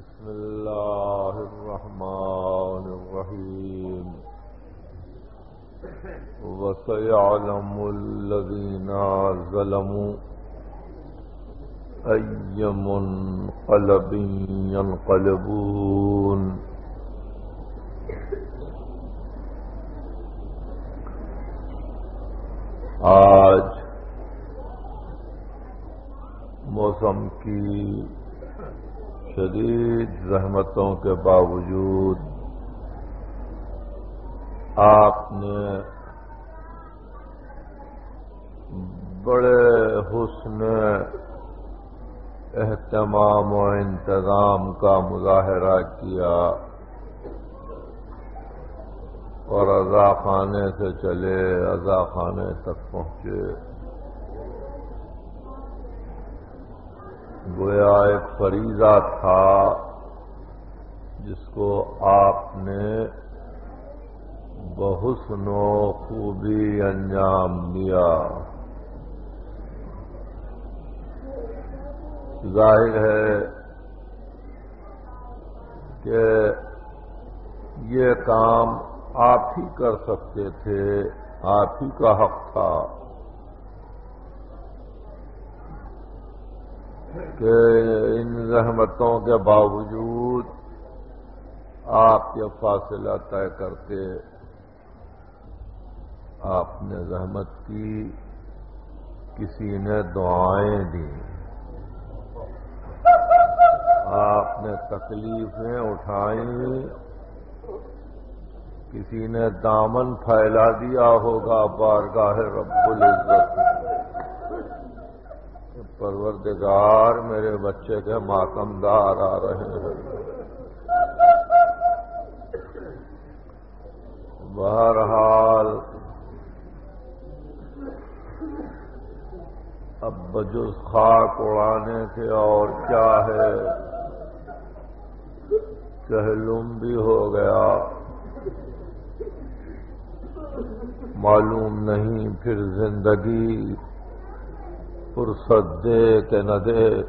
بسم الله الرحمن الرحيم وسيعلم الذين ظلموا أي منقلب ينقلبون آج موسم کی شدید زحمتوں کے باوجود آپ نے بڑے حسن اہتمام و انتظام کا مظاہرہ کیا اور ازا خانے سے چلے ازا خانے تک پہنچے۔ گویا ایک فریضہ تھا جس کو آپ نے بحسن و خوبی انجام دیا۔ ظاہر ہے کہ یہ کام آپ ہی کر سکتے تھے، آپ ہی کا حق تھا۔ کہ ان زحمتوں کے باوجود آپ یہ فاصلہ طے کرتے، آپ نے زحمت کی، کسی نے دعائیں دی آپ نے تکلیفیں اٹھائیں، کسی نے دامن پھیلا دیا ہوگا، بارگاہ رب العزت پروردگار میرے بچے کے ماتمدار آ رہے ہیں۔ بہرحال، اب بجز خاک اڑانے کے اور کیا ہے؟ کہلوم بھی ہو گیا۔ معلوم نہیں پھر زندگی فرصت دے کہ نہ دے،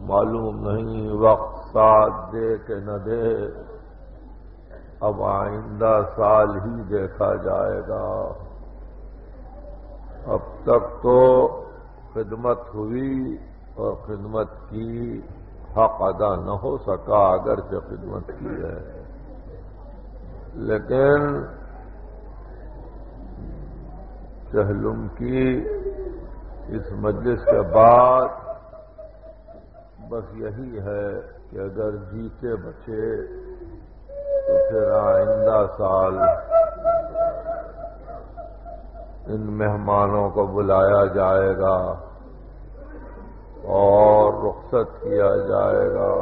معلوم نہیں وقت ساتھ دے کہ نہ دے، اب آئندہ سال ہی دیکھا جائے گا۔ اب تک تو خدمت ہوئی اور خدمت کی حق ادا نہ ہو سکا اگر سے خدمت کی ہے۔ لیکن چہلم کی اس مجلس کے بعد بس یہی ہے کہ اگر جیتے بچے تو پھر آئندہ سال ان مہمانوں کو بلایا جائے گا اور رخصت کیا جائے گا۔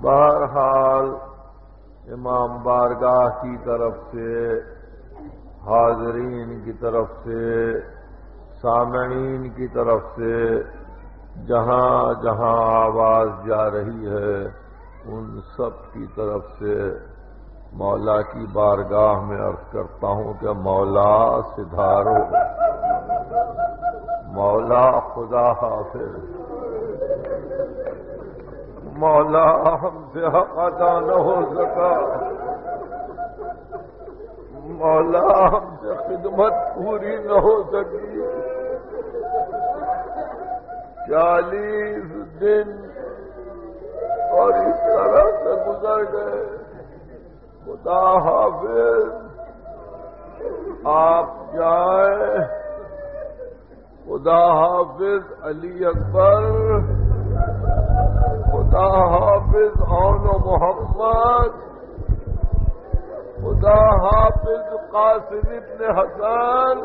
بہرحال امام بارگاہ کی طرف سے، حاضرین کی طرف سے سامعین کی طرف سے جہاں جہاں آواز جا رہی ہے، ان سب کی طرف سے مولا کی بارگاہ میں عرض کرتا ہوں کہ مولا سدھارو مولا خدا حافظ۔ مولا ہم سے حق ادا نہ ہو سکا۔ مولا، ہم سے خدمت پوری نہ ہو سکی۔ چالیس دن اور اس طرح سے گزر گئے۔ خدا حافظ، آپ جائیں۔ خدا حافظ علی اکبر۔ خدا حافظ اون محمد۔ خدا حافظ قاسم ابن حسن،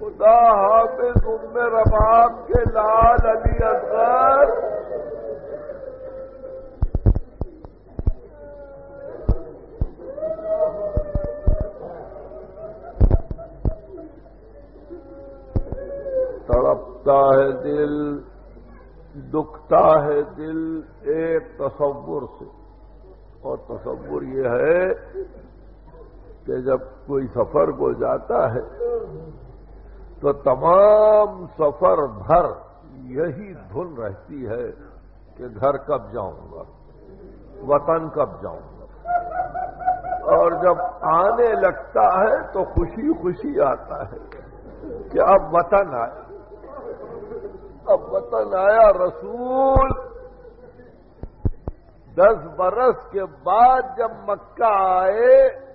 خدا حافظ ام رباب کے لال علی اصغر۔ تڑپتا ہے دل، دکھتا ہے دل ایک تصور سے۔ اور تصور یہ ہے کہ جب کوئی سفر کو جاتا ہے تو تمام سفر بھر یہی دھن رہتی ہے کہ گھر کب جاؤں گا، وطن کب جاؤں گا۔ اور جب آنے لگتا ہے تو خوشی خوشی آتا ہے کہ اب وطن آیا۔ اب وطن آیا، رسول۔ دس برس کے بعد جب مکہ آئے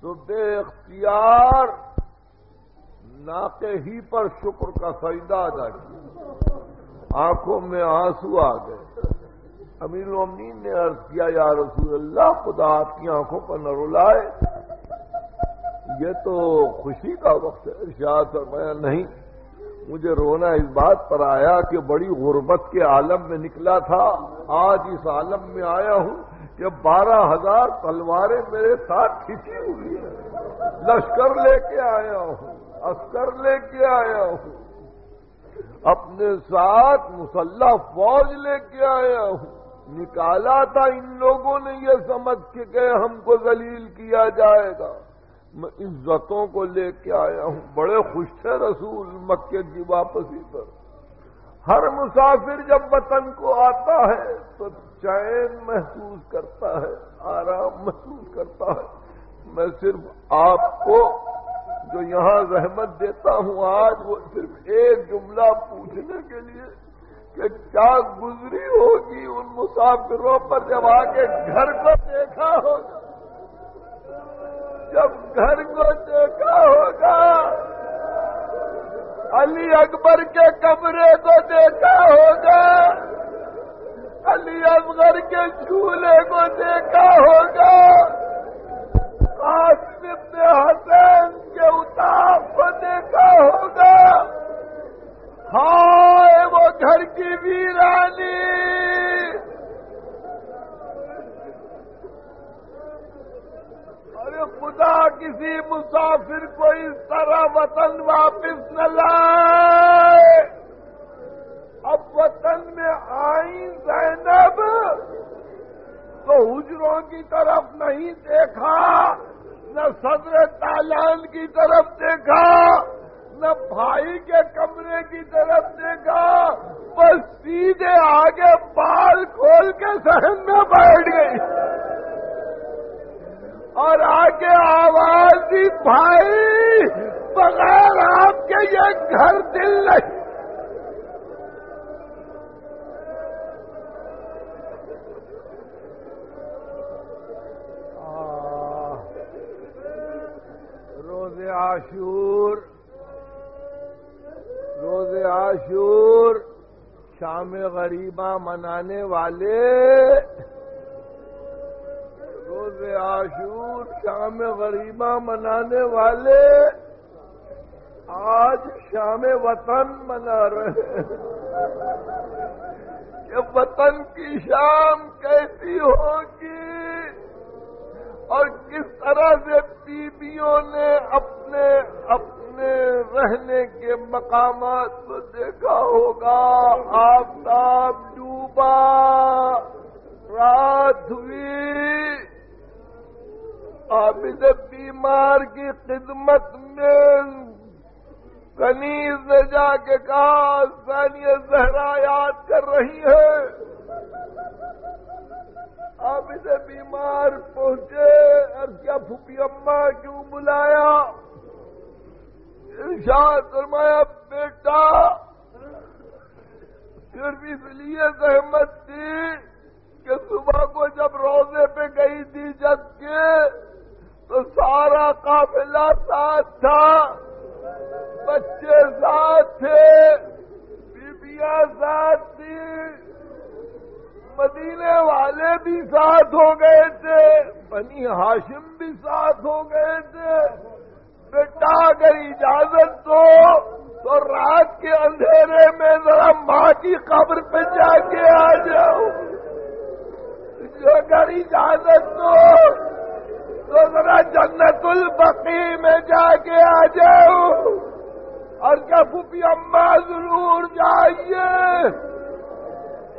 تو بے اختیار ناکے ہی پر شکر کا سجدہ ادا کیا۔ آنکھوں میں آنسو آ گئے۔ امیر المین نے عرض کیا، یا رسول اللہ، خدا آپ کی آنکھوں پر نہ رلائے۔ یہ تو خوشی کا وقت ہے۔ ارشاد فرمایا، نہیں، مجھے رونا اس بات پر آیا کہ بڑی غربت کے عالم میں نکلا تھا۔ آج اس عالم میں آیا ہوں۔ کہ بارہ ہزار تلواریں میرے ساتھ کھینچی ہوئی ہیں۔ لشکر لے کے آیا ہوں، عسکر لے کے آیا ہوں۔ اپنے ساتھ مسلح فوج لے کے آیا ہوں۔ نکالا تھا ان لوگوں نے یہ سمجھ کے کہ ہم کو ذلیل کیا جائے گا۔ میں عزتوں کو لے کے آیا ہوں۔ بڑے خوش تھے رسول مکے کی واپسی پر۔ ہر مسافر جب وطن کو آتا ہے تو چین محسوس کرتا ہے، آرام محسوس کرتا ہے۔ میں صرف آپ کو جو یہاں رحمت دیتا ہوں آج، وہ صرف ایک جملہ پوچھنے کے لیے کہ کیا گزری ہوگی ان مسافروں پر جب آ کے گھر کو دیکھا ہوگا؟ جب گھر کو دیکھا ہوگا، علی اکبر کے کمرے کو خدا کسی مسافر کو اس طرح وطن واپس نہ لائے۔ اب وطن میں آئی زینب۔ تو حجروں کی طرف نہیں دیکھا، نہ صدر تالان کی طرف دیکھا، نہ بھائی کے کمرے کی طرف دیکھا، بس سیدھے آگے بال کھول کے سہن میں بیٹھ گئی۔ اور آگے آواز دی، بھائی، بغیر آپ کے یہ گھر دل نہیں. روز آشور روز آشور شام غریبہ منانے والے۔ عاشور شام غریبہ منانے والے آج شام وطن منا رہے ہیں۔ کہ وطن کی شام کیسی ہوگی؟ اور کس طرح سے بیویوں نے اپنے اپنے رہنے کے مقامات کو دیکھا ہوگا؟ آفتاب ڈوبا، رات ہوئی۔ عابد بیمار کی خدمت میں کنیز نے جا کے کہا ثانیہ زہرا یاد کر رہی ہے عابد بیمار پہنچے، اور کیا پھوپھی اما کیوں بلایا؟ ارشاد فرمایا، بیٹا صرف اس لیے زحمت تھی کہ صبح کو جب روزے پہ گئی تھی جب کے سارا قافلہ ساتھ تھا۔ بچے ساتھ تھے، بیبیاں ساتھ تھی مدینے والے بھی ساتھ ہو گئے تھے، بنی ہاشم بھی ساتھ ہو گئے تھے۔ بیٹا اگر اجازت دو تو رات کے اندھیرے میں ذرا ماں کی قبر پہ جا کے آ جاؤ۔ اگر اجازت دو جاؤ اور کیا پھوپھی اما ضرور جائیے۔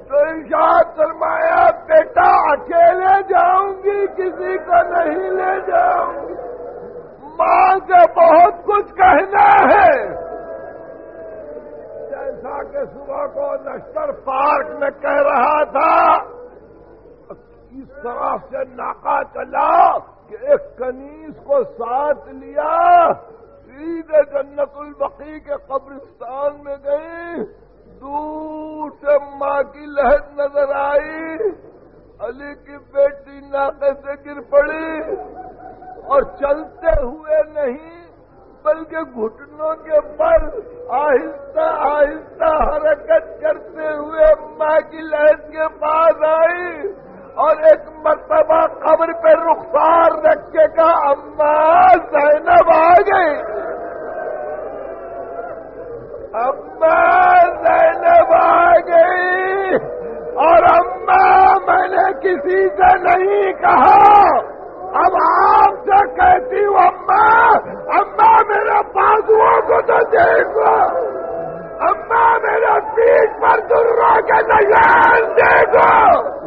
تو ارشاد فرمایا، بیٹا، اکیلے جاؤں گی، کسی کو نہیں لے جاؤں گی۔ ماں سے بہت کچھ کہنا ہے۔ جیسا کہ صبح کو نشتر پارک میں کہہ رہا تھا، اس طرح سے ناکا چلا کہ ایک کنیز کو ساتھ لیا۔ سیدھے جنت البقی کے قبرستان میں گئی، دور سے ماں کی لہر نظر آئی، علی کی بیٹی ناکے سے گر پڑی اور چلتے ہوئے نہیں، بلکہ گھٹنوں کے پر آہستہ آہستہ حرکت کرتے ہوئے ماں کی لہر کے پاس آئی۔ اور ایک مرتبہ قبر پہ رخسار رکھے کا اما زینب آ گئی اما زینب آ گئی اور اما میں نے کسی سے نہیں کہا۔ اب آپ سے کہتی ہوں، اما اما میرے بازو کو تو دیکھو اما میرے پیٹ پر درا کے نظر دیکھو۔